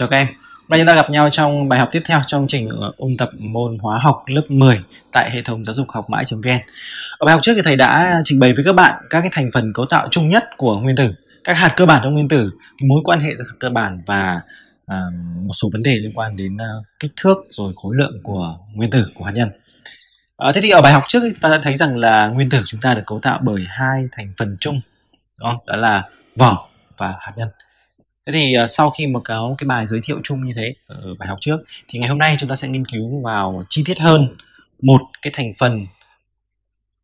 Chào các em. Hôm nay chúng ta gặp nhau trong bài học tiếp theo trong trình ôn tập môn hóa học lớp 10 tại hệ thống giáo dục học mãi.vn. Ở bài học trước thì thầy đã trình bày với các bạn các cái thành phần cấu tạo chung nhất của nguyên tử, các hạt cơ bản trong nguyên tử, mối quan hệ giữa hạt cơ bản và uh, một số vấn đề liên quan đến uh, kích thước rồi khối lượng của nguyên tử của hạt nhân. Uh, thế thì ở bài học trước ta đã thấy rằng là nguyên tử chúng ta được cấu tạo bởi hai thành phần chung, đó, đó là vỏ và hạt nhân. Thế thì uh, sau khi một có cái bài giới thiệu chung như thế ở bài học trước thì ngày hôm nay chúng ta sẽ nghiên cứu vào chi tiết hơn một cái thành phần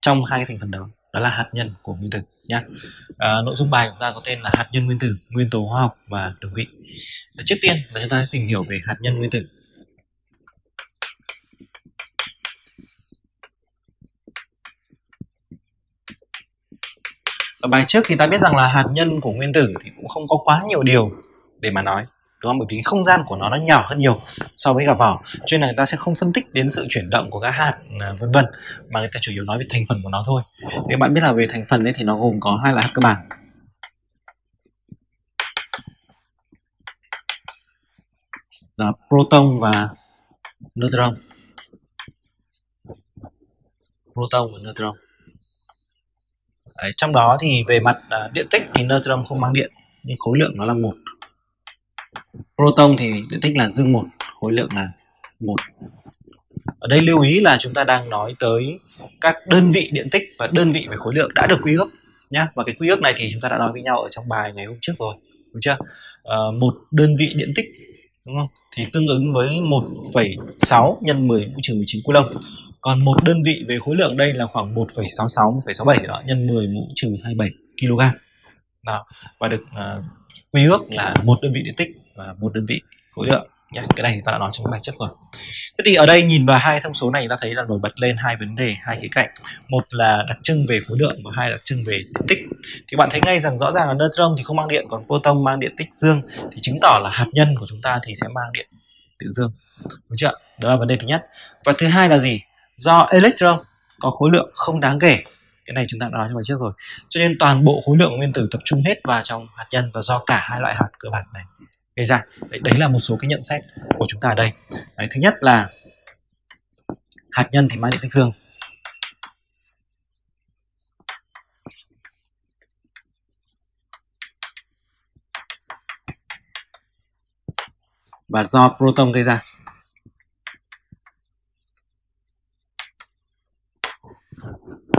trong hai cái thành phần đó đó là hạt nhân của nguyên tử nhé. À, ờ, nội dung bài của chúng ta có tên là hạt nhân nguyên tử, nguyên tố hóa học và đồng vị. Trước tiên là chúng ta sẽ tìm hiểu về hạt nhân nguyên tử. Ở bài trước thì ta biết rằng là hạt nhân của nguyên tử thì cũng không có quá nhiều điều để mà nói, đúng không? Bởi vì không gian của nó nó nhỏ hơn nhiều so với cả vỏ. Cho nên là người ta sẽ không phân tích đến sự chuyển động của các hạt à, vân vân, mà người ta chủ yếu nói về thành phần của nó thôi. Nếu bạn biết là về thành phần ấy thì nó gồm có hai loại hạt cơ bản. Là proton và neutron. Proton và neutron. Đấy, trong đó thì về mặt uh, điện tích thì neutron không mang điện nhưng khối lượng nó là một. Proton thì điện tích là dương một khối lượng là một. Ở đây lưu ý là chúng ta đang nói tới các đơn vị điện tích và đơn vị về khối lượng đã được quy ước nhá. Và cái quy ước này thì chúng ta đã nói với nhau ở trong bài ngày hôm trước rồi đúng chưa? À, một đơn vị điện tích đúng không? Thì tương ứng với 1,6 nhân 10 mũ trừ 19 coulomb còn một đơn vị về khối lượng đây là khoảng 1,66 1,67 đó nhân 10 mũ trừ 27 kg. Đó và được uh, quy ước là một đơn vị điện tích và một đơn vị khối lượng. Nhé cái này thì ta đã nói trong bài trước rồi. Thế thì ở đây nhìn vào hai thông số này ta thấy là nổi bật lên hai vấn đề hai khía cạnh. Một là đặc trưng về khối lượng và hai là đặc trưng về điện tích. Thì bạn thấy ngay rằng rõ ràng là neutron thì không mang điện còn proton mang điện tích dương thì chứng tỏ là hạt nhân của chúng ta thì sẽ mang điện điện dương. Đúng chưa? Đó là vấn đề thứ nhất. Và thứ hai là gì? Do electron có khối lượng không đáng kể. Cái này chúng ta đã nói trong bài trước rồi. Cho nên toàn bộ khối lượng nguyên tử tập trung hết vào trong hạt nhân và do cả hai loại hạt cơ bản này gây ra. Đấy, đấy là một số cái nhận xét của chúng ta ở đây. Đấy, thứ nhất là hạt nhân thì mang điện tích dương. Và do proton gây ra.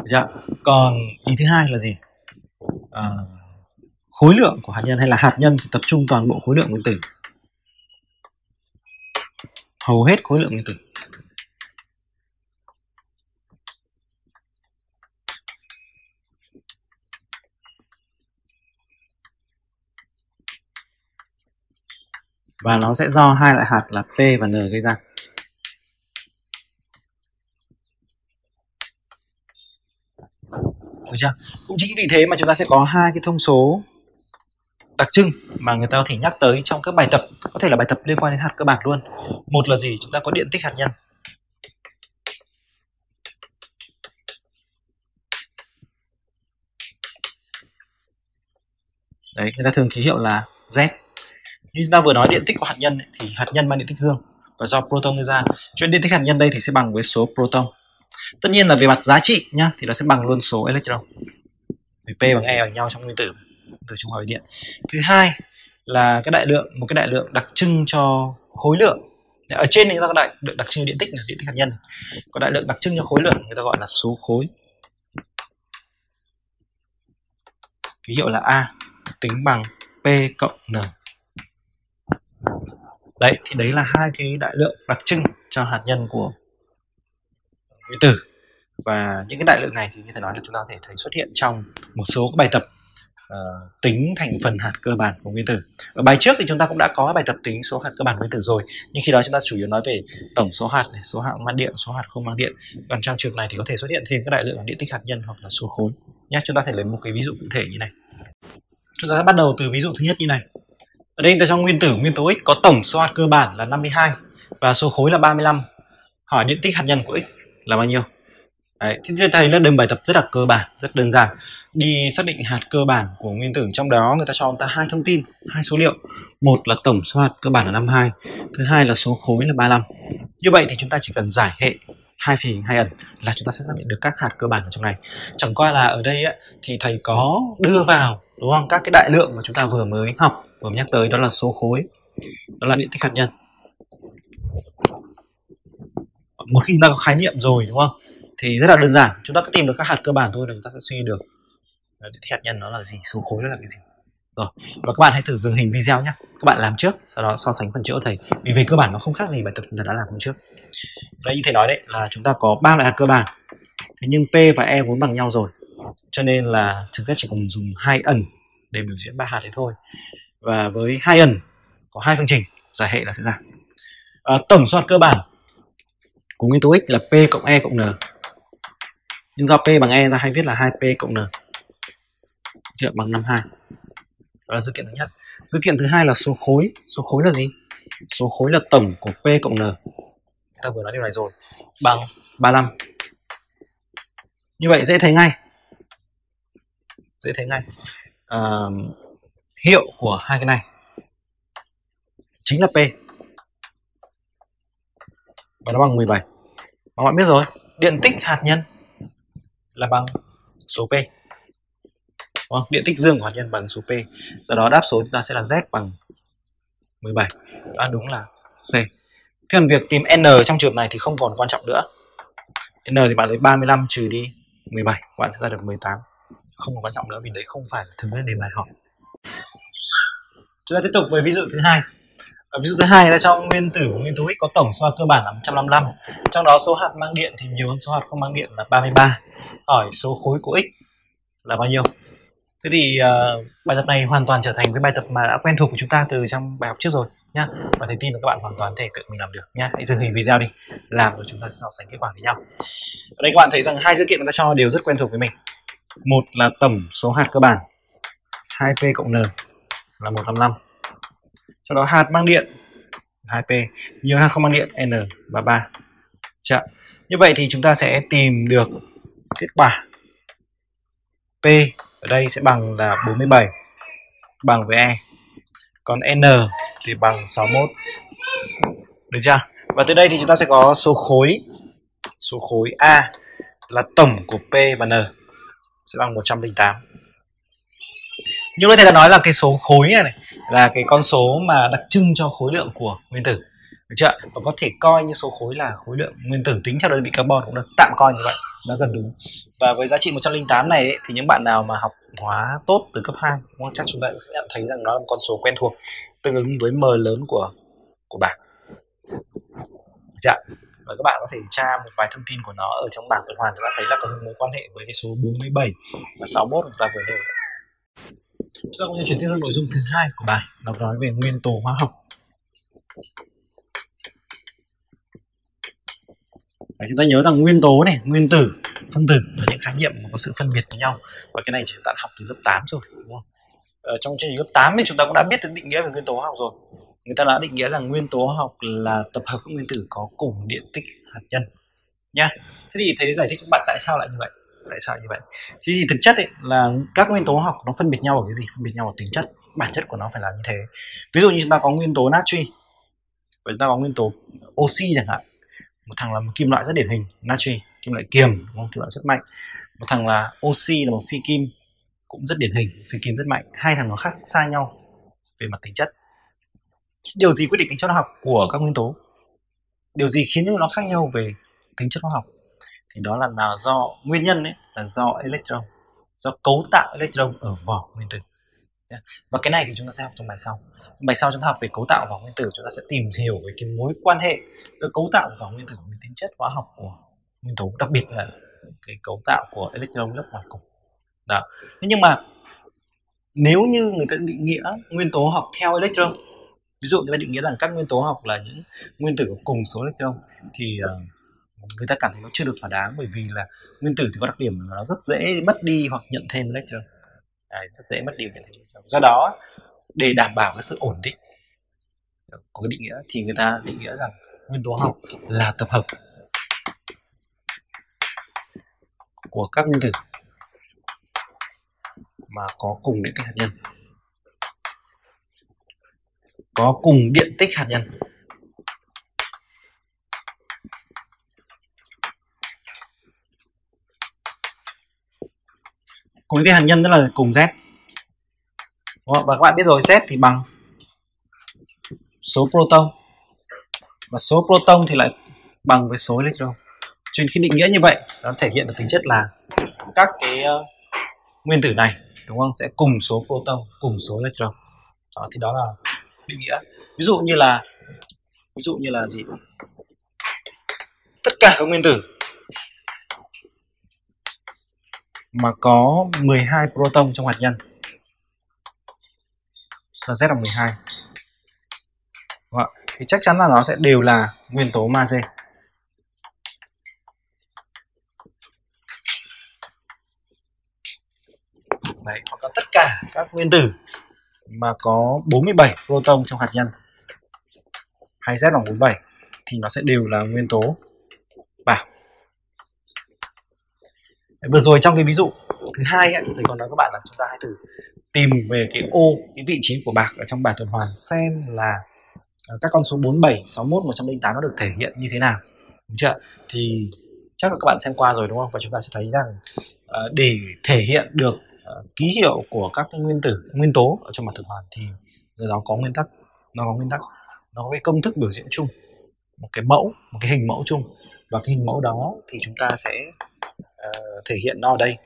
Dạ. Còn ý thứ hai là gì? À, khối lượng của hạt nhân hay là hạt nhân thì tập trung toàn bộ khối lượng nguyên tử. Hầu hết khối lượng nguyên tử. Và nó sẽ do hai loại hạt là P và N gây ra. Được chưa? Cũng chính vì thế mà chúng ta sẽ có hai cái thông số đặc trưng mà người ta có thể nhắc tới trong các bài tập, có thể là bài tập liên quan đến hạt cơ bản luôn. Một là gì? Chúng ta có điện tích hạt nhân. Đấy, người ta thường ký hiệu là Z. Như chúng ta vừa nói, điện tích của hạt nhân thì hạt nhân mang điện tích dương và do proton gây ra. Cho nên điện tích hạt nhân đây thì sẽ bằng với số proton tất nhiên là về mặt giá trị nhá, thì nó sẽ bằng luôn số electron. Vì p bằng e bằng nhau trong nguyên tử từ trung hòa điện. Thứ hai là cái đại lượng, một cái đại lượng đặc trưng cho khối lượng. Ở trên thì người ta có đại lượng đặc trưng điện tích là điện tích hạt nhân. Có đại lượng đặc trưng cho khối lượng, người ta gọi là số khối. Ký hiệu là a, tính bằng p cộng n. Đấy, thì đấy là hai cái đại lượng đặc trưng cho hạt nhân của nguyên tử. Và những cái đại lượng này thì như thầy nói là chúng ta có thể thấy xuất hiện trong một số các bài tập uh, tính thành phần hạt cơ bản của nguyên tử. Ở bài trước thì chúng ta cũng đã có bài tập tính số hạt cơ bản nguyên tử rồi nhưng khi đó chúng ta chủ yếu nói về tổng số hạt này, số hạt mang điện số hạt không mang điện. Còn trong trường này thì có thể xuất hiện thêm các đại lượng điện tích hạt nhân hoặc là số khối. Nhé chúng ta thể lấy một cái ví dụ cụ thể như này. Chúng ta bắt đầu từ ví dụ thứ nhất như này. Ở đây trong nguyên tử nguyên tố x có tổng số hạt cơ bản là 52 và số khối là 35 hỏi điện tích hạt nhân của x là bao nhiêu Đấy, thì chúng thấy là đây bài tập rất là cơ bản, rất đơn giản. Đi xác định hạt cơ bản của nguyên tử trong đó người ta cho chúng ta hai thông tin, hai số liệu. Một là tổng số hạt cơ bản là 52, thứ hai là số khối là 35. Như vậy thì chúng ta chỉ cần giải hệ hai phì hai ẩn là chúng ta sẽ xác định được các hạt cơ bản ở trong này. Chẳng qua là ở đây ấy, thì thầy có đưa vào đúng không các cái đại lượng mà chúng ta vừa mới học vừa nhắc tới đó là số khối, đó là điện tích hạt nhân. Một khi chúng ta có khái niệm rồi đúng không? thì rất là đơn giản. Chúng ta cứ tìm được các hạt cơ bản thôi là chúng ta sẽ suy được. Đấy, thì hạt nhân nó là gì? Số khối nó là cái gì? Rồi và các bạn hãy thử dừng hình video nhé các bạn làm trước sau đó so sánh phần chữa thầy. Vì về cơ bản nó không khác gì bài tập chúng ta đã làm hôm trước. Đây như thầy nói đấy là chúng ta có ba loại hạt cơ bản. Thế nhưng p và e vốn bằng nhau rồi. Cho nên là chúng ta chỉ cần dùng hai ẩn để biểu diễn ba hạt đấy thôi. Và với hai ẩn có hai phương trình giải hệ là sẽ ra. À, tổng số hạt cơ bản của nguyên tố x là p cộng e cộng n. Nhưng do p bằng e ta hay viết là 2p cộng n. Chưa? Bằng 52 đó là sự kiện thứ nhất. Sự kiện thứ hai là số khối. Số khối là gì? Số khối là tổng của p cộng n. Ta vừa nói điều này rồi. Bằng 35 như vậy dễ thấy ngay. Dễ thấy ngay. À, hiệu của hai cái này chính là p và nó bằng 17 và bạn biết rồi điện tích hạt nhân là bằng số P. Đúng không? điện tích dương của hạt nhân bằng số P. Do đó đáp số chúng ta sẽ là Z bằng 17 đó đúng là C. Thế còn việc tìm N trong trường này thì không còn quan trọng nữa. N thì bạn lấy 35 trừ đi 17 bạn sẽ ra được 18 không còn quan trọng nữa vì đấy không phải là thứ đề bài hỏi chúng ta tiếp tục với ví dụ thứ hai ví dụ thứ hai là cho nguyên tử của nguyên tố x có tổng số hạt cơ bản là 155 trong đó số hạt mang điện thì nhiều hơn số hạt không mang điện là 33 hỏi số khối của x là bao nhiêu? Thế thì uh, bài tập này hoàn toàn trở thành cái bài tập mà đã quen thuộc của chúng ta từ trong bài học trước rồi nhá. Và thầy tin là các bạn hoàn toàn thể tự mình làm được nhá. Hãy dừng hình video đi làm rồi chúng ta so sánh kết quả với nhau. Ở đây các bạn thấy rằng hai dữ kiện người ta cho đều rất quen thuộc với mình. Một là tổng số hạt cơ bản 2p cộng n là 155 sau đó hạt mang điện 2p nhiều hạt không mang điện n33, Chạ. Dạ. như vậy thì chúng ta sẽ tìm được kết quả. P ở đây sẽ bằng là 47 bằng với e. Còn n thì bằng 61 được chưa? Và từ đây thì chúng ta sẽ có số khối. Số khối a là tổng của p và n. Sẽ bằng 108 như thể đã nói là cái số khối này, này là cái con số mà đặc trưng cho khối lượng của nguyên tử. Được chưa và có thể coi như số khối là khối lượng nguyên tử tính theo đơn vị carbon cũng được tạm coi như vậy nó gần đúng. Và với giá trị 108 này ấy, thì những bạn nào mà học hóa tốt từ cấp 2 đúng không? chắc chúng ta sẽ nhận thấy rằng nó là một con số quen thuộc tương ứng với m lớn của của bảng. Được chưa và các bạn có thể tra một vài thông tin của nó ở trong bảng tuần hoàn chúng ta thấy là có mối quan hệ với cái số 47 và 61 chúng ta vừa nêu chúng ta cũng chuyển tiếp sang nội dung thứ hai của bài nó nói về nguyên tố hóa học. Đấy, chúng ta nhớ rằng nguyên tố này nguyên tử phân tử là những khái niệm mà có sự phân biệt với nhau. Và cái này chúng ta đã học từ lớp 8 rồi đúng không? Ở trong chương trình lớp 8 thì chúng ta cũng đã biết đến định nghĩa về nguyên tố hóa học rồi. Người ta đã định nghĩa rằng nguyên tố hóa học là tập hợp các nguyên tử có cùng điện tích hạt nhân. Nha. Thế thì thầy giải thích các bạn tại sao lại như vậy? Tại sao như vậy? Thì, thì thực chất ấy, là các nguyên tố học nó phân biệt nhau ở cái gì? Phân biệt nhau ở tính chất bản chất của nó phải là như thế. Ví dụ như chúng ta có nguyên tố natri và chúng ta có nguyên tố oxy chẳng hạn. Một thằng là một kim loại rất điển hình natri kim loại kiềm đúng không? kim loại rất mạnh. Một thằng là oxy là một phi kim cũng rất điển hình phi kim rất mạnh. Hai thằng nó khác xa nhau về mặt tính chất. Điều gì quyết định tính chất hóa học của các nguyên tố? Điều gì khiến nó khác nhau về tính chất hóa học? Thì đó là nào do nguyên nhân ấy là do electron do cấu tạo electron ở vỏ nguyên tử. Và cái này thì chúng ta sẽ học trong bài sau. Bài sau chúng ta học về cấu tạo vỏ nguyên tử chúng ta sẽ tìm hiểu về cái mối quan hệ giữa cấu tạo vỏ nguyên tử với tính chất hóa học của nguyên tố đặc biệt là cái cấu tạo của electron lớp ngoài cùng. Đó. Thế nhưng mà nếu như người ta định nghĩa nguyên tố học theo electron ví dụ người ta định nghĩa rằng các nguyên tố học là những nguyên tử có cùng số electron thì uh, người ta cảm thấy nó chưa được thỏa đáng bởi vì là nguyên tử thì có đặc điểm là nó rất dễ mất đi hoặc nhận thêm electron à, rất dễ mất đi nhận thêm electron do đó để đảm bảo cái sự ổn định của cái định nghĩa thì người ta định nghĩa rằng nguyên tố học là tập hợp của các nguyên tử mà có cùng điện tích hạt nhân có cùng điện tích hạt nhân. Cùng cái hạt nhân tức là cùng Z. Và các bạn biết rồi Z thì bằng số proton. Và số proton thì lại bằng với số electron. Cho nên khi định nghĩa như vậy nó thể hiện được tính chất là các cái uh, nguyên tử này đúng không? Sẽ cùng số proton cùng số electron. Đó thì đó là định nghĩa. Ví dụ như là ví dụ như là gì? Tất cả các nguyên tử mà có 12 proton trong hạt nhân. Là Z là 12 Đúng không? thì chắc chắn là nó sẽ đều là nguyên tố magie. Đấy, hoặc là tất cả các nguyên tử mà có 47 proton trong hạt nhân hay Z bằng 47 thì nó sẽ đều là nguyên tố bảo. Vừa rồi trong cái ví dụ thứ hai ấy, thầy còn nói các bạn là chúng ta hãy thử tìm về cái ô cái vị trí của bạc ở trong bài tuần hoàn xem là à, các con số 47, 61, 108 nó được thể hiện như thế nào. Đúng chưa? Thì chắc là các bạn xem qua rồi đúng không? Và chúng ta sẽ thấy rằng à, để thể hiện được à, ký hiệu của các cái nguyên tử nguyên tố ở trong mặt tuần hoàn thì nó có nguyên tắc nó có nguyên tắc nó có cái công thức biểu diễn chung một cái mẫu một cái hình mẫu chung và cái hình mẫu đó thì chúng ta sẽ uh, thể hiện nó ở đây.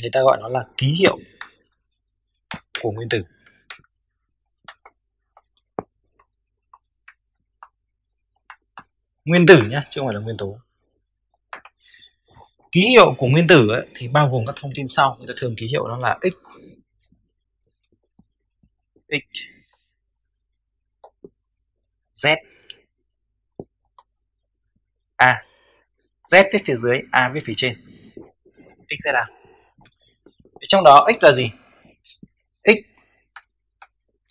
Người ta gọi nó là ký hiệu của nguyên tử. Nguyên tử nhé chứ không phải là nguyên tố. Ký hiệu của nguyên tử ấy, thì bao gồm các thông tin sau. Người ta thường ký hiệu nó là x. X. Z. A z viết phía dưới a viết phía trên. X z a. Trong đó x là gì? X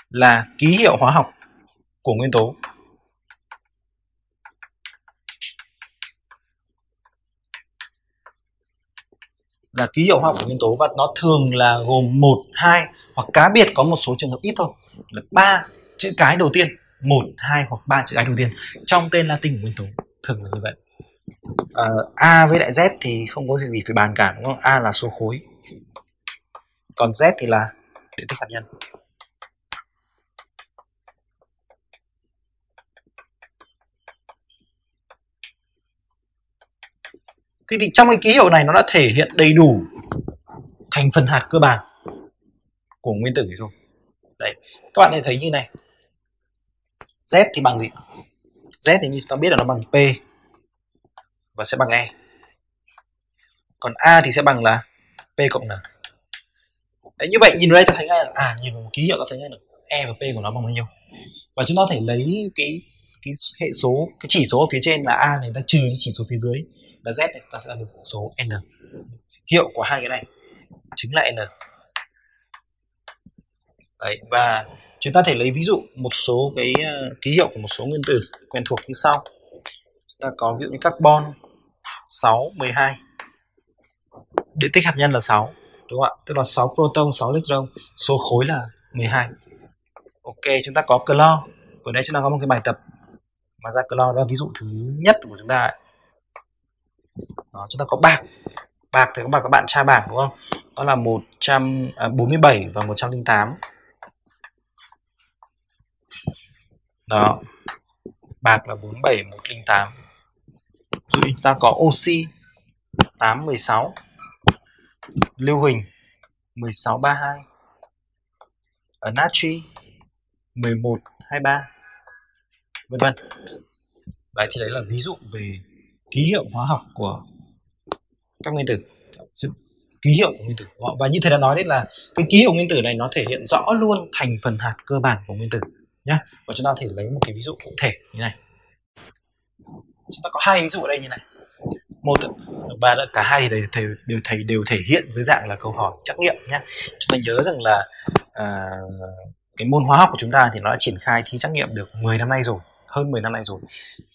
là ký hiệu hóa học của nguyên tố. Là ký hiệu hóa học của nguyên tố và nó thường là gồm một hai hoặc cá biệt có một số trường hợp ít thôi. Là ba chữ cái đầu tiên. Một hai hoặc ba chữ cái đầu tiên. Trong tên Latin của nguyên tố thường là như vậy uh, A với lại Z thì không có gì phải bàn cả đúng không A là số khối còn Z thì là điện tích hạt nhân Thế thì trong cái ký hiệu này nó đã thể hiện đầy đủ thành phần hạt cơ bản của nguyên tử rồi. Đấy, các bạn thấy như này. Z thì bằng gì? Z thì như ta biết là nó bằng P và sẽ bằng E. Còn A thì sẽ bằng là P cộng N. Đấy, như vậy nhìn vào đây ta thấy ngay là à nhìn vào ký hiệu ta thấy ngay là E và P của nó bằng bao nhiêu. Và chúng ta có thể lấy cái cái hệ số cái chỉ số ở phía trên là A này ta trừ cái chỉ số phía dưới là z này ta sẽ là được số n hiệu của hai cái này chính là n Đấy, và chúng ta thể lấy ví dụ một số cái ờ, ký hiệu của một số nguyên tử quen thuộc như sau chúng ta có ví dụ như carbon 6 12 điện tích hạt nhân là 6 đúng không ạ? Tức là 6 proton 6 electron số khối là 12 ok chúng ta có clo vừa nãy chúng ta có một cái bài tập mà ra clo đó là ví dụ thứ nhất của chúng ta ấy. Đó, chúng ta có bạc. Bạc thì các bạn các bạn tra bạc đúng không? Đó là 147 à, và 108 đó. Bạc là 47 108 dụ chúng ta có oxy 816 lưu huỳnh 1632 ở natri 1123 vân vân. Đấy, thì đấy là ví dụ về ký hiệu hóa học của các nguyên tử. Ký hiệu của nguyên tử. Và như thầy đã nói đấy là cái ký hiệu nguyên tử này nó thể hiện rõ luôn thành phần hạt cơ bản của nguyên tử nhé và chúng ta có thể lấy một cái ví dụ cụ thể như này chúng ta có hai ví dụ ở đây như này. Một và cả hai thì đều thầy đều thầy đều thể hiện dưới dạng là câu hỏi trắc nghiệm nhé. Chúng ta nhớ rằng là à, cái môn hóa học của chúng ta thì nó đã triển khai thi trắc nghiệm được 10 năm nay rồi hơn 10 năm nay rồi.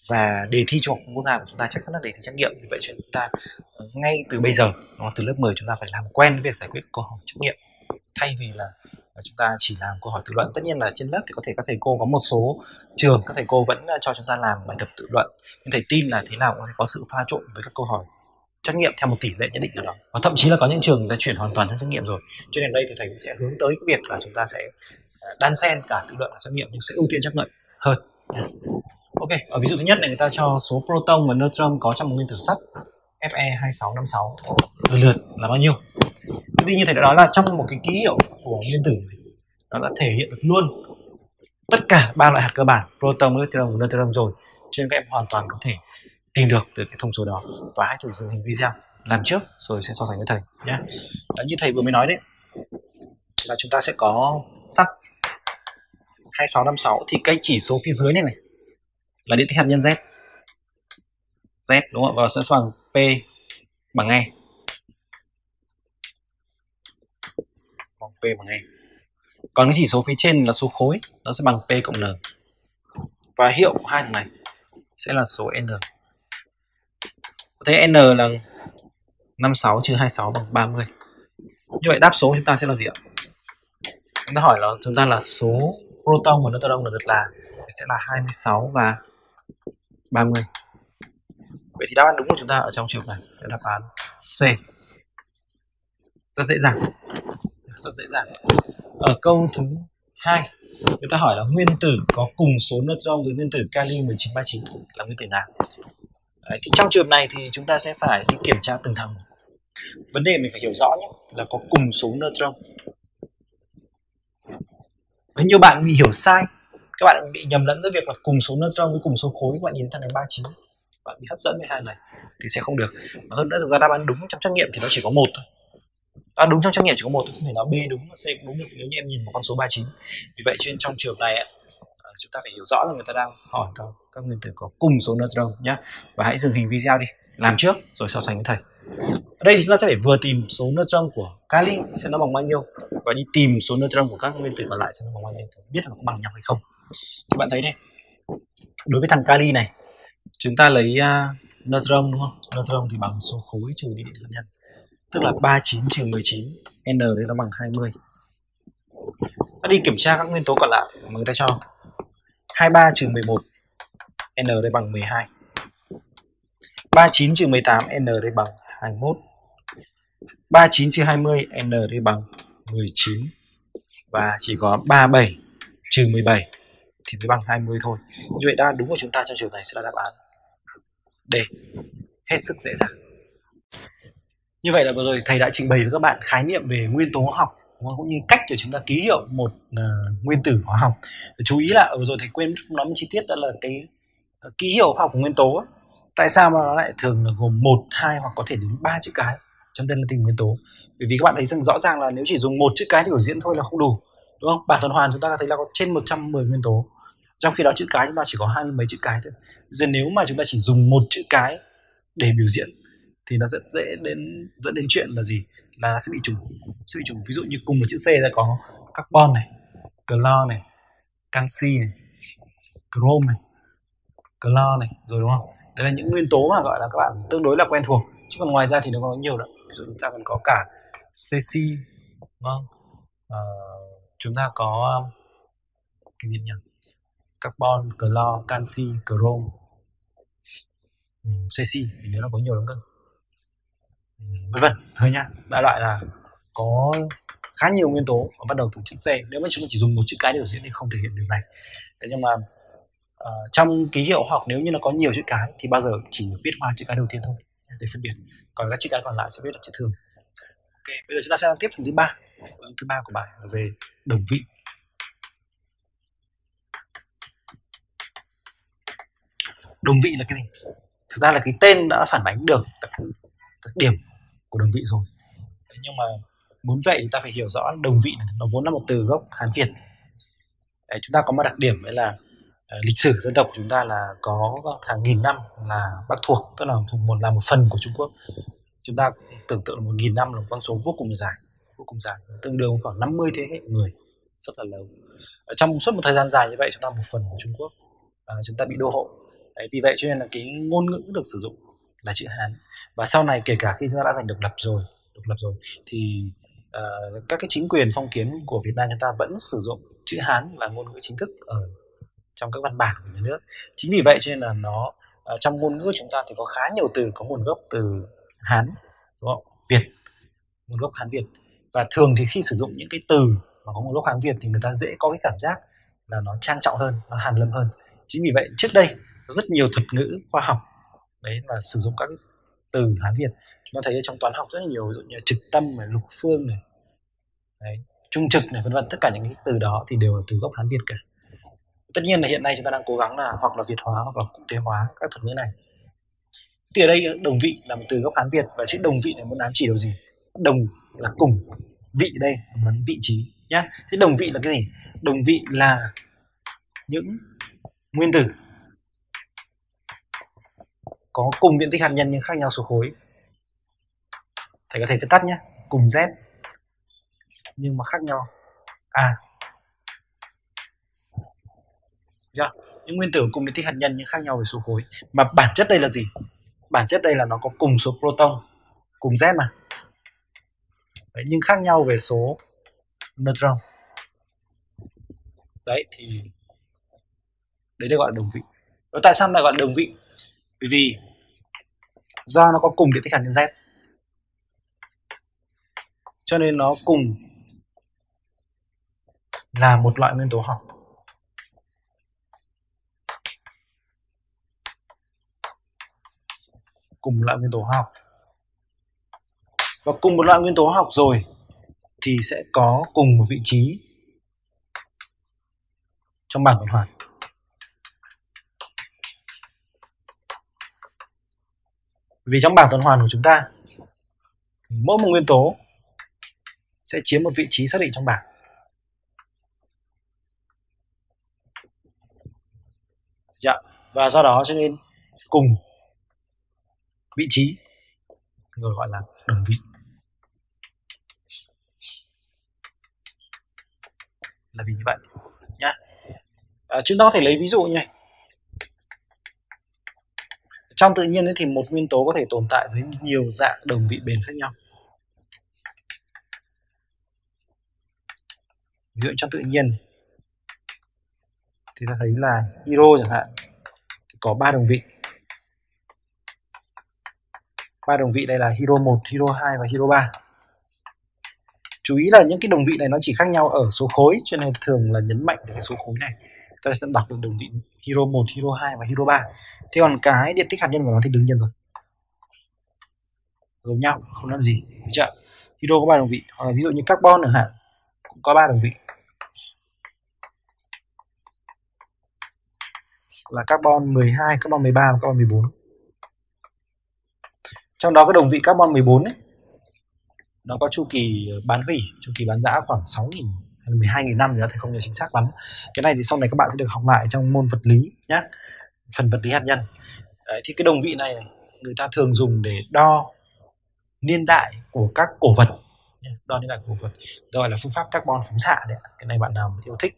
Và đề thi trung học quốc gia của chúng ta chắc chắn là đề thi trắc nghiệm. Vì vậy chúng ta ờ, ngay từ bây giờ nó từ lớp 10 chúng ta phải làm quen với việc giải quyết câu hỏi trắc nghiệm. Thay vì là chúng ta chỉ làm câu hỏi tự luận. Tất nhiên là trên lớp thì có thể các thầy cô có một số trường, các thầy cô vẫn ờ, cho chúng ta làm bài tập tự luận. Nhưng thầy tin là thế nào cũng có sự pha trộn với các câu hỏi trắc nghiệm theo một tỷ lệ nhất định nào đó. Và thậm chí là có những trường đã chuyển hoàn toàn sang trắc nghiệm rồi. Cho nên đây thì thầy cũng sẽ hướng tới cái việc là chúng ta sẽ ờ, đan xen cả tự luận và trắc nghiệm nhưng sẽ ưu tiên trắc nghiệm hơn. Ok, ở ví dụ thứ nhất này người ta cho số proton và neutron có trong một nguyên tử sắt, Fe 2656 lần lượt là bao nhiêu? Tuy như thầy đã nói là trong một cái ký hiệu của nguyên tử nó đã thể hiện được luôn tất cả ba loại hạt cơ bản proton, neutron neutron rồi cho nên các em hoàn toàn có thể tìm được từ cái thông số đó. Và hãy thử dừng hình video làm trước rồi sẽ so sánh với thầy nhé. Như thầy vừa mới nói đấy là chúng ta sẽ có sắt 2656 thì cái chỉ số phía dưới này này là điện tích hạt nhân Z. Z đúng không và sẽ bằng P bằng E bằng P bằng N. còn cái chỉ số phía trên là số khối, nó sẽ bằng P cộng N. Và hiệu của hai thằng này sẽ là số N. Thế N là 56 trừ 26 bằng 30 như vậy đáp số chúng ta sẽ là gì ạ? Chúng ta hỏi là chúng ta là số proton và neutron là được là sẽ là 26 và 30 vậy thì đáp án đúng của chúng ta ở trong trường này sẽ đáp án C. Rất dễ dàng rất dễ dàng. Ở câu thứ hai người ta hỏi là nguyên tử có cùng số neutron với nguyên tử kali 1939 là nguyên tử nào? Đấy, thì trong trường này thì chúng ta sẽ phải đi kiểm tra từng thằng. Vấn đề mình phải hiểu rõ nhé là có cùng số neutron. Đấy, nhiều bạn bị hiểu sai các bạn bị nhầm lẫn giữa việc là cùng số neutron với cùng số khối các bạn nhìn thằng này 39 bạn bị hấp dẫn với hai này thì sẽ không được. Mà hơn nữa thực ra đáp án đúng trong trắc nghiệm thì nó chỉ có một thôi à, đúng trong trắc nghiệm chỉ có một tôi không thể nói b đúng và c cũng đúng được nếu như em nhìn một con số 39 vì vậy trên trong trường này à, chúng ta phải hiểu rõ là người ta đang hỏi các nguyên tử có cùng số neutron nhé và hãy dừng hình video đi làm trước rồi so sánh với thầy. Ở đây thì chúng ta sẽ phải vừa tìm số neutron của kali sẽ nó bằng bao nhiêu và đi tìm số neutron của các nguyên tử còn lại sẽ nó bằng bao nhiêu biết là nó có bằng nhau hay không. Thì bạn thấy đây đối với thằng kali này chúng ta lấy à, uh, neutron đúng không? Neutron thì bằng số khối trừ đi điện hạt nhân tức là 39 trừ 19 n đấy nó bằng 20 ta đi kiểm tra các nguyên tố còn lại mà người ta cho. 23 trừ 11 n đây bằng 12 39 trừ 18 n đây bằng 21 39 trừ 20 n đây bằng 19 và chỉ có 37 trừ 17 thì mới bằng 20 thôi. Như vậy đáp án đúng của chúng ta trong trường này sẽ là đáp án D. Hết sức dễ dàng như vậy là vừa rồi thầy đã trình bày với các bạn khái niệm về nguyên tố hóa học cũng như cách để chúng ta ký hiệu một uh, nguyên tử hóa học. Chú ý là vừa rồi thầy quên nói một chi tiết đó là cái uh, ký hiệu hóa học của nguyên tố tại sao mà nó lại thường là gồm một hai hoặc có thể đến ba chữ cái trong tên là tình nguyên tố? Bởi vì các bạn thấy rằng rõ ràng là nếu chỉ dùng một chữ cái để biểu diễn thôi là không đủ đúng không? Bản tuần hoàn chúng ta thấy là có trên 110 nguyên tố. Trong khi đó chữ cái chúng ta chỉ có hai mươi mấy chữ cái thôi. Giờ nếu mà chúng ta chỉ dùng một chữ cái để biểu diễn thì nó sẽ dễ đến dẫn đến chuyện là gì? Là nó sẽ bị trùng sẽ bị trùng. Ví dụ như cùng một chữ C sẽ có carbon này clo này canxi này chrome này clo này rồi đúng không? Đấy là những nguyên tố mà gọi là các bạn tương đối là quen thuộc. Chứ còn ngoài ra thì nó còn nhiều nữa ví dụ chúng ta còn có cả cc đúng không? À, chúng ta có um, cái gì nhỉ? Carbon clo canxi chrome. Ừ, cc mình nhớ là có nhiều lắm cơ vân vân thôi nhá đại loại là có khá nhiều nguyên tố và bắt đầu từ chữ C. Nếu mà chúng ta chỉ dùng một chữ cái để biểu diễn thì không thể hiện điều này. Thế nhưng mà uh, trong ký hiệu học nếu như nó có nhiều chữ cái thì bao giờ chỉ viết hoa chữ cái đầu tiên thôi để phân biệt. Còn các chữ cái còn lại sẽ viết là chữ thường. Ok bây giờ chúng ta sẽ làm tiếp phần thứ ba. Phần thứ ba của bài là về đồng vị. Đồng vị là cái gì? Thực ra là cái tên đã phản ánh được các, điểm của đồng vị rồi. Nhưng mà muốn vậy chúng ta phải hiểu rõ đồng vị này, nó vốn là một từ gốc hán việt. Đấy, chúng ta có một đặc điểm đấy là uh, lịch sử dân tộc của chúng ta là có hàng nghìn năm là bắc thuộc tức là một là một phần của trung quốc. Chúng ta tưởng tượng là một nghìn năm là một con số vô cùng dài vô cùng dài tương đương khoảng 50 thế hệ người rất là lâu ở trong suốt một thời gian dài như vậy chúng ta một phần của trung quốc uh, chúng ta bị đô hộ. Đấy, vì vậy cho nên là cái ngôn ngữ được sử dụng là chữ Hán. Và sau này kể cả khi chúng ta đã giành độc lập rồi độc lập rồi thì uh, các cái chính quyền phong kiến của Việt Nam chúng ta vẫn sử dụng chữ Hán là ngôn ngữ chính thức ở trong các văn bản của nhà nước. Chính vì vậy cho nên là nó uh, trong ngôn ngữ của chúng ta thì có khá nhiều từ có nguồn gốc từ Hán đúng không? Việt nguồn gốc Hán Việt. Và thường thì khi sử dụng những cái từ mà có nguồn gốc Hán Việt thì người ta dễ có cái cảm giác là nó trang trọng hơn nó hàn lâm hơn. Chính vì vậy trước đây có rất nhiều thuật ngữ khoa học đấy là sử dụng các cái từ Hán Việt. Chúng ta thấy trong toán học rất là nhiều ví dụ như trực tâm này lục phương này đấy, trung trực này vân vân tất cả những cái từ đó thì đều là từ gốc Hán Việt cả. Tất nhiên là hiện nay chúng ta đang cố gắng là hoặc là Việt hóa hoặc là cụ thể hóa các thuật ngữ này. Thì ở đây ờ, đồng vị là một từ gốc Hán Việt và chữ đồng vị này muốn ám chỉ điều gì? Đồng là cùng vị đây là vị trí nhá. Thế đồng vị là cái gì? Đồng vị là những nguyên tử có cùng diện tích hạt nhân nhưng khác nhau số khối. Thầy có thể viết tắt nhé. Cùng z nhưng mà khác nhau. À. Yeah. những nguyên tử cùng diện tích hạt nhân nhưng khác nhau về số khối. Mà bản chất đây là gì? Bản chất đây là nó có cùng số proton cùng z mà. Đấy, nhưng khác nhau về số neutron. Đấy thì đấy được gọi là đồng vị. Và tại sao lại gọi là đồng vị? Bởi vì do nó có cùng điện tích hạt nhân z. Cho nên nó cùng là một loại nguyên tố học. Cùng loại nguyên tố học. Và cùng một loại nguyên tố học rồi thì sẽ có cùng một vị trí trong bảng tuần hoàn. Vì trong bảng tuần hoàn của chúng ta mỗi một nguyên tố sẽ chiếm một vị trí xác định trong bảng. Dạ. Và do đó cho nên cùng vị trí người gọi là đồng vị. Là vì như vậy. Nhá à, chúng ta có thể lấy ví dụ như này trong tự nhiên thì một nguyên tố có thể tồn tại dưới nhiều dạng đồng vị bền khác nhau. Ví dụ trong tự nhiên thì ta thấy là hydro chẳng hạn có ba đồng vị. Ba đồng vị đây là hydro 1, hydro 2 và hydro 3 chú ý là những cái đồng vị này nó chỉ khác nhau ở số khối cho nên thường là nhấn mạnh đến cái số khối này. Ta sẽ đọc được đồng vị hero 1, hero 2 và hero 3 thế còn cái điện tích hạt nhân của nó thì đương nhiên rồi. Giống nhau không làm gì được chưa? Hero có ba đồng vị hoặc là ví dụ như carbon chẳng hạn cũng có ba đồng vị. Là carbon 12, carbon 13 và carbon 14 trong đó cái đồng vị carbon 14 ấy nó có chu kỳ bán hủy chu kỳ bán giã khoảng 6.000 12.000 năm nữa thì không nhớ chính xác lắm. Cái này thì sau này các bạn sẽ được học lại trong môn vật lý nhé phần vật lý hạt nhân. Đấy, thì cái đồng vị này người ta thường dùng để đo niên đại của các cổ vật đo niên đại của cổ vật. Gọi là phương pháp carbon phóng xạ đấy cái này bạn nào yêu thích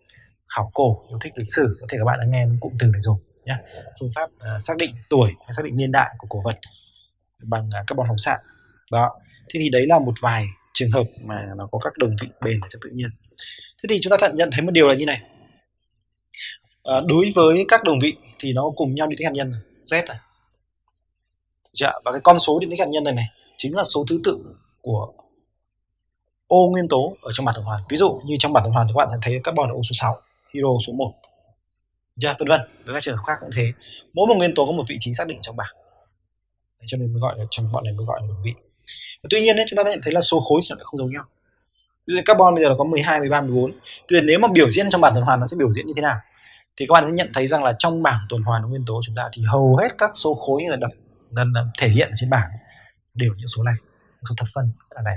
khảo cổ yêu thích lịch sử có thể các bạn đã nghe cụm từ này rồi nhé phương pháp uh, xác định tuổi hay xác định niên đại của cổ vật bằng uh, carbon phóng xạ. Đó thế thì đấy là một vài trường hợp mà nó có các đồng vị bền ở trong tự nhiên thế thì chúng ta nhận thấy một điều là như này. À, đối với các đồng vị thì nó cùng nhau điện tích hạt nhân z này. Dạ, và cái con số điện tích hạt nhân này này chính là số thứ tự của ô nguyên tố ở trong bảng tuần hoàn. Ví dụ như trong bảng tuần hoàn thì các bạn thấy carbon là ô số 6 hydro số 1 dạ, vân vân. Với các trường hợp khác cũng thế. Mỗi một nguyên tố có một vị trí xác định trong bảng. Cho nên mới gọi là trong bọn này mới gọi là đồng vị. Tuy nhiên ấy, chúng ta nhận thấy là số khối thì nó lại không giống nhau ví carbon bây giờ là có 12, 13, 14 tuy nếu mà biểu diễn trong bảng tuần hoàn nó sẽ biểu diễn như thế nào? Thì các bạn sẽ nhận thấy rằng là trong bảng tuần hoàn của nguyên tố chúng ta thì hầu hết các số khối là đập gần thể hiện trên bảng đều những số này số thập phân là này.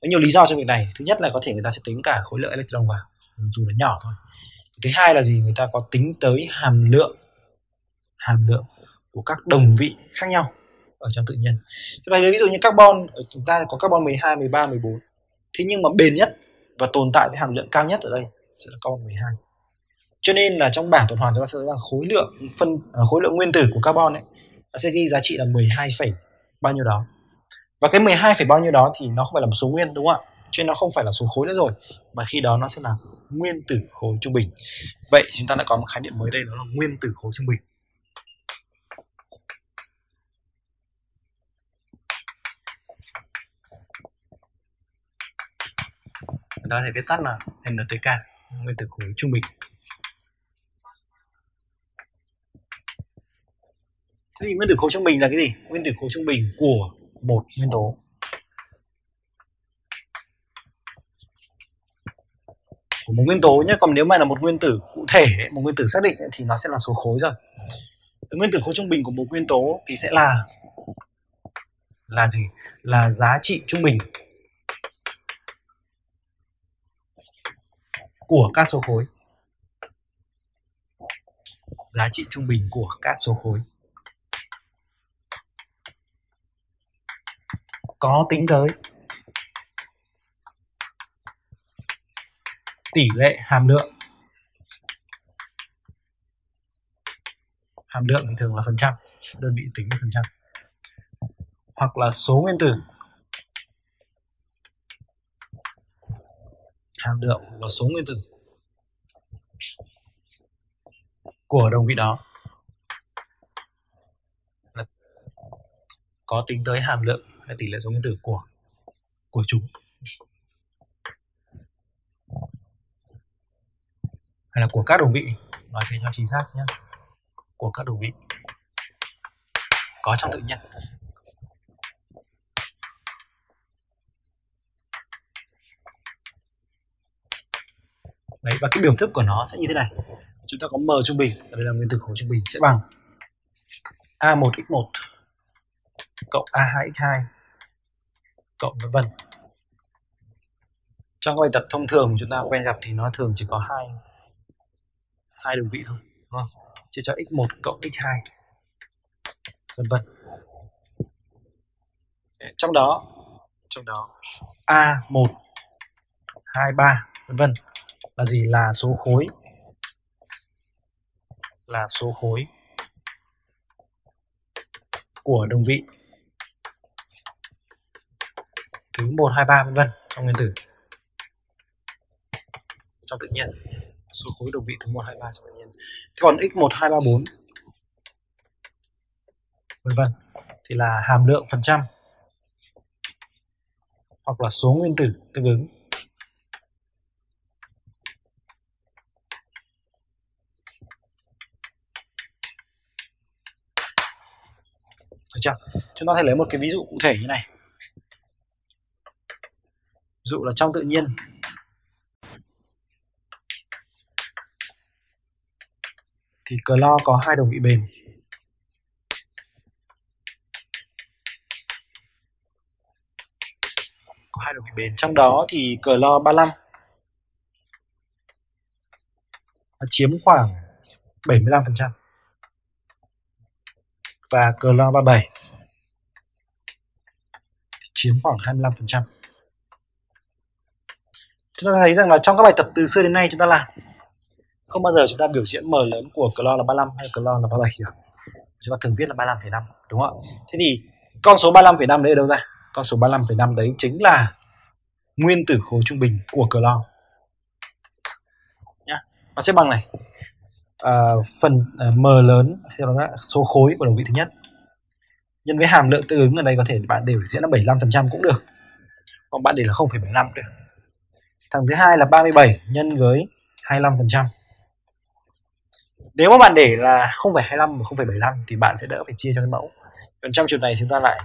Có nhiều lý do cho việc này. Thứ nhất là có thể người ta sẽ tính cả khối lượng electron vào dù nó nhỏ thôi. Thứ hai là gì? Người ta có tính tới hàm lượng hàm lượng của các đồng vị khác nhau ở trong tự nhiên. Vậy ví dụ như carbon chúng ta có carbon 12, 13, 14. Thế nhưng mà bền nhất và tồn tại với hàm lượng cao nhất ở đây sẽ là carbon 12. cho nên là trong bảng tuần hoàn chúng ta sẽ thấy rằng khối lượng phân à, khối lượng nguyên tử của carbon ấy nó sẽ ghi giá trị là 12, bao nhiêu đó. Và cái 12, bao nhiêu đó thì nó không phải là một số nguyên đúng không ạ? Cho nên nó không phải là số khối nữa rồi mà khi đó nó sẽ là nguyên tử khối trung bình. Vậy chúng ta đã có một khái niệm mới đây đó là nguyên tử khối trung bình. Đó thì viết tắt là NTK nguyên tử khối trung bình. Thế thì nguyên tử khối trung bình là cái gì? Nguyên tử khối trung bình của một nguyên tố. Của một nguyên tố nhé còn nếu mà là một nguyên tử cụ thể một nguyên tử xác định thì nó sẽ là số khối rồi. Nguyên tử khối trung bình của một nguyên tố thì sẽ là là gì? Là giá trị trung bình. Của các số khối. Giá trị trung bình của các số khối. Có tính tới tỷ lệ hàm lượng. Hàm lượng thì thường là phần trăm, đơn vị tính là phần trăm. Hoặc là số nguyên tử. Hàm lượng và số nguyên tử của đồng vị đó. Là có tính tới hàm lượng hay tỷ lệ số nguyên tử của của chúng. Hay là của các đồng vị. Nói thế cho chính xác nhé của các đồng vị. Có trong tự nhiên. Và cái biểu thức của nó sẽ như thế này. Chúng ta có m trung bình đây là nguyên tử khối trung bình sẽ bằng a1x1 cộng a2x2 cộng vân vân. Trong bài tập thông thường chúng ta quen gặp thì nó thường chỉ có hai hai đơn vị thôi, đúng không? Chia cho x1 cộng x2 vân vân. Trong đó trong đó a1 2 3 vân vân là gì? Là số khối. Là số khối của đơn vị. Thứ 1 2 3 vân vân, trong nguyên tử. Trong tự nhiên. Số khối đồng vị thứ 1 2 3 trong tự nhiên. Thế còn x1 2 3 4 vân vân, thì là hàm lượng phần trăm hoặc là số nguyên tử tương ứng Được chưa? Chúng ta thể lấy một cái ví dụ cụ thể như này. Ví dụ là trong tự nhiên thì clo có hai đồng vị bền. Có hai đồng vị bền. Trong đó thì clo 35 chiếm khoảng 75% và clo 37 chiếm khoảng 25%. Chúng ta thấy rằng là trong các bài tập từ xưa đến nay chúng ta làm không bao giờ chúng ta biểu diễn m lớn của clo là 35 hay clo là 37 được. Chúng ta thường viết là 35,5 đúng không ạ? Thế thì con số 35,5 đấy ở đâu ra? Con số 35,5 đấy chính là nguyên tử khối trung bình của clo. Nhá. Nó sẽ bằng này uh, phần uh, m lớn theo đó là số khối của đồng vị thứ nhất. Nhân với hàm lượng tương ứng ở đây có thể bạn để diễn là 75% cũng được. Hoặc bạn để là 0,75 được. Thằng thứ hai là 37 nhân với 25% nếu mà bạn để là 0,25 và 0,75 thì bạn sẽ đỡ phải chia cho cái mẫu. Còn trong trường này chúng ta lại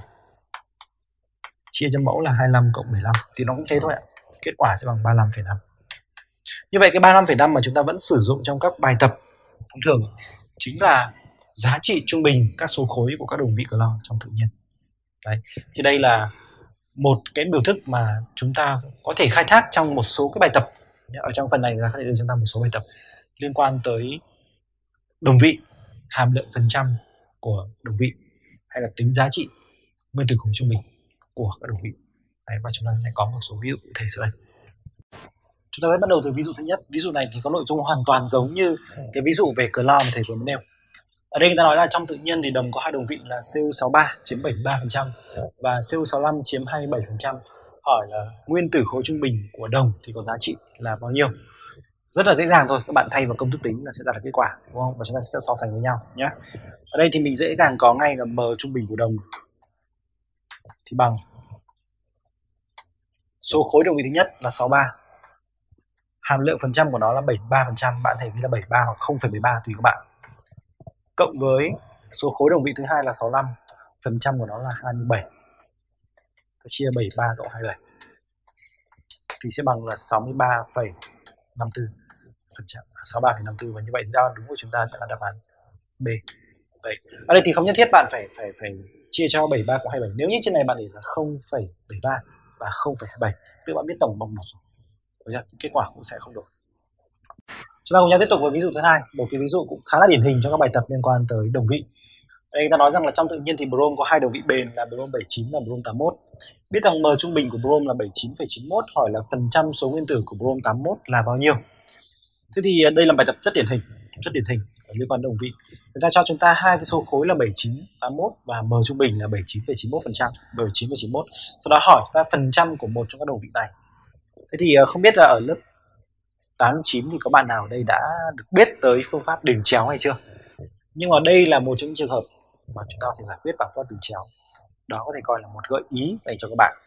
chia cho mẫu là 25 cộng 75 thì nó cũng thế thôi ạ. Kết quả sẽ bằng 35,5 như vậy cái 35,5 mà chúng ta vẫn sử dụng trong các bài tập thông thường chính là giá trị trung bình các số khối của các đồng vị clo trong tự nhiên. Đấy thì đây là một cái biểu thức mà chúng ta có thể khai thác trong một số cái bài tập. Ở trong phần này là có thể đưa chúng ta một số bài tập liên quan tới đồng vị hàm lượng phần trăm của đồng vị hay là tính giá trị nguyên tử khối trung bình của các đồng vị. Đấy, và chúng ta sẽ có một số ví dụ cụ thể sau đây chúng ta sẽ bắt đầu từ ví dụ thứ nhất ví dụ này thì có nội dung hoàn toàn giống như cái ví dụ về cloud mà thầy vừa mới nêu ở đây người ta nói là trong tự nhiên thì đồng có hai đồng vị là Cu63 chiếm 73% và Cu65 chiếm 27%. Hỏi là nguyên tử khối trung bình của đồng thì có giá trị là bao nhiêu? Rất là dễ dàng thôi, các bạn thay vào công thức tính là sẽ đạt được kết quả, đúng không? Và chúng ta sẽ so sánh với nhau nhé. Ở đây thì mình dễ dàng có ngay là m trung bình của đồng thì bằng số khối đồng vị thứ nhất là 63 hàm lượng phần trăm của nó là 73% bạn thể ghi là 73 hoặc 0,13 tùy các bạn. Cộng với số khối đồng vị thứ hai là 65 phần trăm của nó là 27 ta chia 73 cộng 27 thì sẽ bằng là 63,54 phần trăm. À, 63,54 và như vậy đáp án đúng của chúng ta sẽ là đáp án B. Đấy. ở đây thì không nhất thiết bạn phải phải phải chia cho 73 cộng 27 nếu như trên này bạn để là 0,73 và 0,27 tự bạn biết tổng bằng một rồi kết quả cũng sẽ không đổi. Chúng ta cùng nhau tiếp tục với ví dụ thứ hai một cái ví dụ cũng khá là điển hình cho các bài tập liên quan tới đồng vị. Đây ta nói rằng là trong tự nhiên thì brom có hai đồng vị bền là brom 79 và brom 81 biết rằng m trung bình của brom là 79,91 hỏi là phần trăm số nguyên tử của brom 81 là bao nhiêu? Thế thì à, đây là bài tập rất điển hình rất điển hình liên quan đồng vị. Người ta cho chúng ta hai cái số khối là 79 81 và m trung bình là 79,91 phần trăm 79,91 sau đó hỏi chúng ta phần trăm của một trong các đồng vị này thế thì ờ, không biết là ở lớp 8 9 thì có bạn nào ở đây đã được biết tới phương pháp đường chéo hay chưa? Nhưng mà đây là một trong những trường hợp mà chúng ta có thể giải quyết bằng phương pháp đường chéo. Đó có thể coi là một gợi ý dành cho các bạn.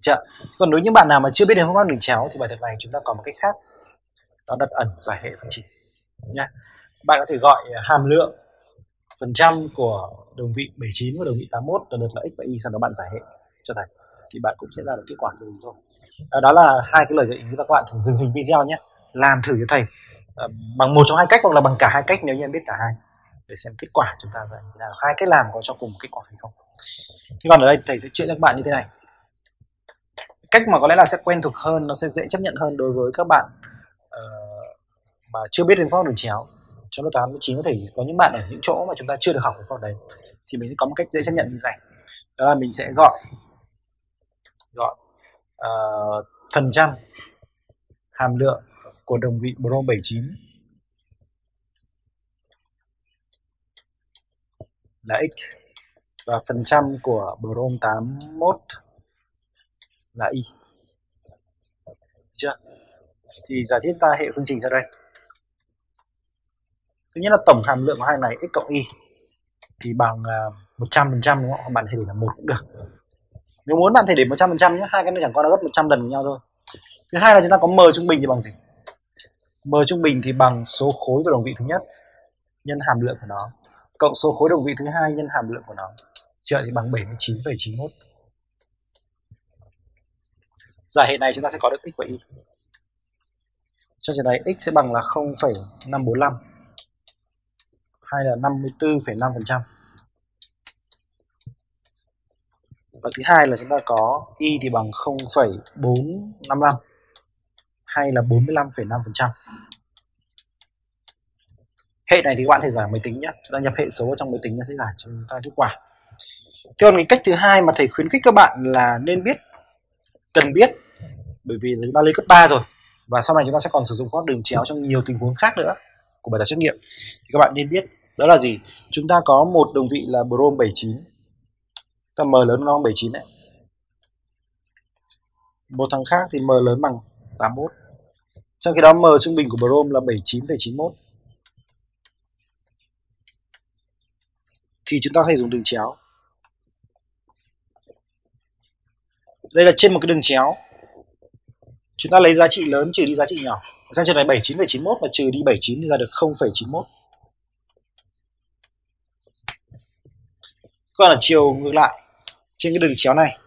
Chưa? còn đối với những bạn nào mà chưa biết đến phương pháp đường chéo thì bài tập này chúng ta còn một cách khác. Đó đặt ẩn giải hệ phân chỉ, nha. Bạn có thể gọi hàm lượng phần trăm của đồng vị 79 và đồng vị 81 là được là x và y sau đó bạn giải hệ. Cho thầy thì bạn cũng sẽ ra được kết quả từ thôi. À, đó là hai cái lời gợi ý và các bạn thử dừng hình video nhé. Làm thử cho thầy. À, bằng một trong hai cách hoặc là bằng cả hai cách nếu như em biết cả hai để xem kết quả chúng ta là nào. Hai cách làm có cho cùng một kết quả hay không. Thế còn ở đây thầy sẽ chuyện cho các bạn như thế này. Cách mà có lẽ là sẽ quen thuộc hơn nó sẽ dễ chấp nhận hơn đối với các bạn uh, mà chưa biết đến pháp đường chéo. Trong lớp 8 9 có thể có những bạn ở những chỗ mà chúng ta chưa được học cái pháp đấy. Thì mình có một cách dễ chấp nhận như thế này. Đó là mình sẽ gọi gọi uh, phần trăm hàm lượng của đồng vị brom 79 là x và phần trăm của brom 81 là y. Chưa? Thì giải thiết ta hệ phương trình ra đây. Thứ nhất là tổng hàm lượng của hai này x cộng y thì bằng ờ, 100% đúng không? Bạn thể để là một cũng được. Nếu muốn bạn thể để 100% nhé, hai cái này chẳng qua là gấp 100 lần với nhau thôi. Thứ hai là chúng ta có m trung bình thì bằng gì? M trung bình thì bằng số khối của đồng vị thứ nhất nhân hàm lượng của nó cộng số khối đồng vị thứ hai nhân hàm lượng của nó. Trợ thì bằng 79,91. Giải hệ này chúng ta sẽ có được x và y. Trong trường này x sẽ bằng là 0,545 hay là 54,5%. Và thứ hai là chúng ta có y thì bằng 0,455 hay là 45,5%. Hệ này thì các bạn thể giải máy tính nhé. Chúng ta nhập hệ số vào trong máy tính nó sẽ giải cho chúng ta kết quả. Thế còn cái cách thứ hai mà thầy khuyến khích các bạn là nên biết, cần biết bởi vì chúng ta lên cấp 3 rồi và sau này chúng ta sẽ còn sử dụng pháp đường chéo trong nhiều tình huống khác nữa của bài tập trắc nghiệm thì các bạn nên biết đó là gì chúng ta có một đồng vị là brom 79 ta m lớn nó bằng 79 đấy. Một thằng khác thì m lớn bằng 81 trong khi đó M trung bình của brom là 79,91 thì chúng ta có thể dùng đường chéo. Đây là trên một cái đường chéo. Chúng ta lấy giá trị lớn trừ đi giá trị nhỏ. Trong trường này 79,91 và trừ đi 79 thì ra được 0,91 còn ở chiều ngược lại trên cái đường chéo này.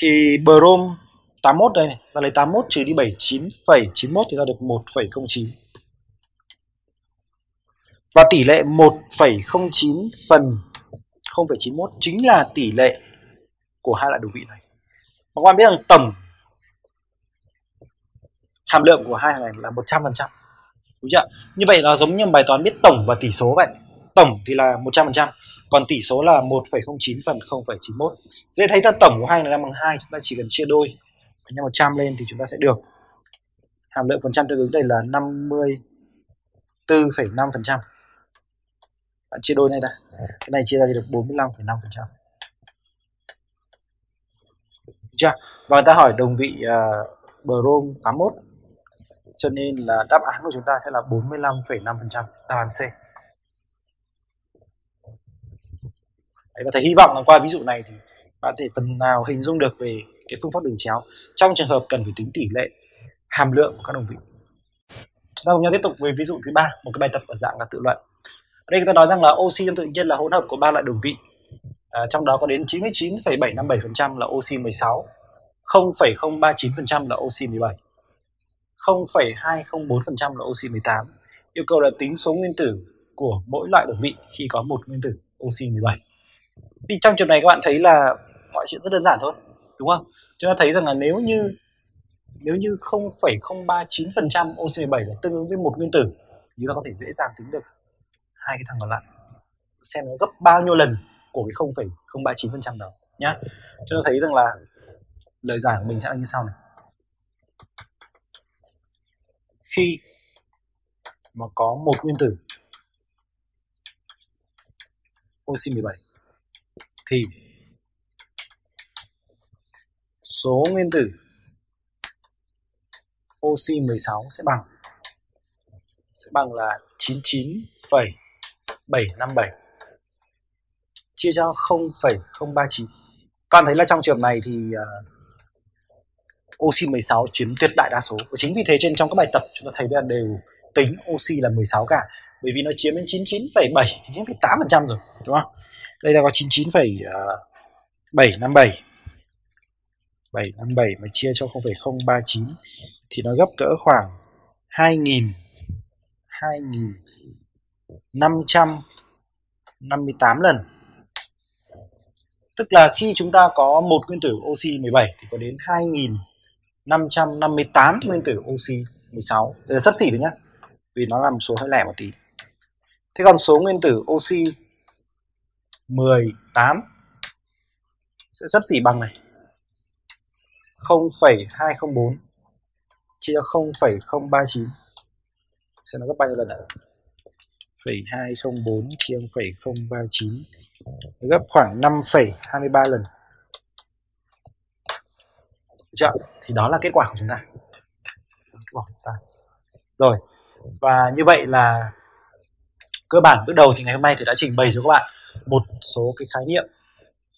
Thì brom 81 đây này ta lấy 81 trừ đi 79,91 thì ta được 1,09 và tỷ lệ 1,09 phần 0,91 chính là tỷ lệ của hai loại đồ vị này. Các bạn biết rằng tổng hàm lượng của hai thằng này là 100% đúng chưa? Như vậy nó giống như bài toán biết tổng và tỷ số vậy. Tổng thì là 100%, còn tỷ số là 1,09 phần 0,91 dễ thấy ta tổng của hai này là bằng 2 chúng ta chỉ cần chia đôi. Nhân 100 lên thì chúng ta sẽ được. Hàm lượng phần trăm tương ứng đây là 54,5% bạn chia đôi này ta cái này chia ra thì được 45,5% chưa? Và ta hỏi đồng vị uh, brom 81 cho nên là đáp án của chúng ta sẽ là 45,5% đáp án C. Đấy, và thầy hy vọng là qua ví dụ này thì bạn thể phần nào hình dung được về cái phương pháp đường chéo trong trường hợp cần phải tính tỷ lệ hàm lượng của các đồng vị. Chúng ta cùng nhau tiếp tục với ví dụ thứ ba một cái bài tập ở dạng là tự luận. Ở đây người ta nói rằng là oxy trong tự nhiên là hỗn hợp của ba loại đồng vị. À, trong đó có đến 99,757% là oxy 16 0,039% là oxy 17 0,204% là oxy 18 yêu cầu là tính số nguyên tử của mỗi loại đơn vị khi có một nguyên tử oxy 17 thì trong trường này các bạn thấy là mọi chuyện rất đơn giản thôi đúng không? Chúng ta thấy rằng là nếu như nếu như 0,039% oxy 17 là tương ứng với một nguyên tử thì chúng ta có thể dễ dàng tính được hai cái thằng còn lại. Xem nó gấp bao nhiêu lần của cái 0,039% đó nhá. Chúng ta thấy rằng là lời giải của mình sẽ là như sau này khi mà có một nguyên tử oxy 17 thì số nguyên tử oxy 16 sẽ bằng sẽ bằng là 99,757 chia cho 0,039. Các thấy là trong trường này thì uh, oxy 16 chiếm tuyệt đại đa số. Và chính vì thế trên trong các bài tập chúng ta thấy là đều tính oxy là 16 cả. Bởi vì nó chiếm đến 99,7, 99,8% rồi, đúng không? Đây là có 99,757 757 mà chia cho 0,039 thì nó gấp cỡ khoảng 2000 2558 lần. Tức là khi chúng ta có một nguyên tử oxy 17 thì có đến 2000 558 nguyên tử oxy 16. Đây là sấp xỉ đấy nhá. Vì nó làm số hơi lẻ một tí. Thế còn số nguyên tử oxy 18 sẽ sấp xỉ bằng này 0,204 chia cho 0,039 xem nó gấp bao nhiêu lần ạ? 0,204 chia 0,039 gấp khoảng 5,23 lần chậm Thì đó là kết quả của chúng ta. Kết quả của chúng ta. Rồi. Và như vậy là cơ bản bước đầu thì ngày hôm nay thì đã trình bày cho các bạn một số cái khái niệm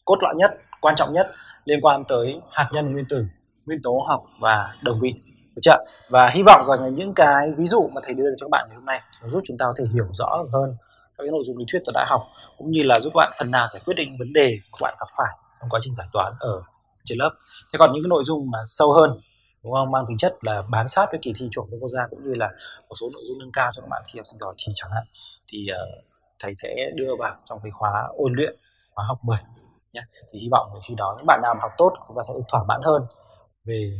cốt lõi nhất, quan trọng nhất liên quan tới hạt nhân nguyên tử, nguyên tố học và đồng vị. Được chưa? Và hy vọng rằng là những cái ví dụ mà thầy đưa cho các bạn ngày hôm nay nó giúp chúng ta có thể hiểu rõ hơn các cái nội dung lý thuyết tôi đã học cũng như là giúp các bạn phần nào giải quyết định vấn đề của bạn gặp phải trong quá trình giải toán ở trên lớp. Thế còn những cái nội dung mà sâu hơn đúng không? Mang tính chất là bám sát với kỳ thi chuẩn quốc gia cũng như là một số nội dung nâng cao cho các bạn thi học sinh giỏi thì chẳng hạn thì uh, thầy sẽ đưa vào trong cái khóa ôn luyện khóa học 10 nhé thì hy vọng khi đó những bạn nào học tốt chúng ta sẽ thỏa mãn hơn về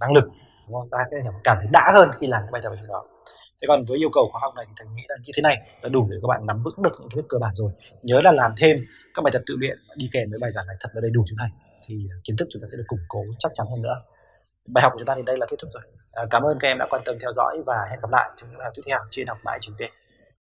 năng lực đúng không? Ta sẽ cảm thấy đã hơn khi làm cái bài tập ở đó. Thế còn với yêu cầu khóa học này thì thầy nghĩ là như thế này là đủ để các bạn nắm vững được những kiến thức cơ bản rồi. Nhớ là làm thêm các bài tập tự luyện đi kèm với bài giảng này thật là đầy đủ như này thì ờ, kiến thức chúng ta sẽ được củng cố chắc chắn hơn nữa. Bài học của chúng ta thì đây là kết thúc rồi. À, cảm ơn các em đã quan tâm theo dõi và hẹn gặp lại trong những bài tiếp theo trên học mãi trường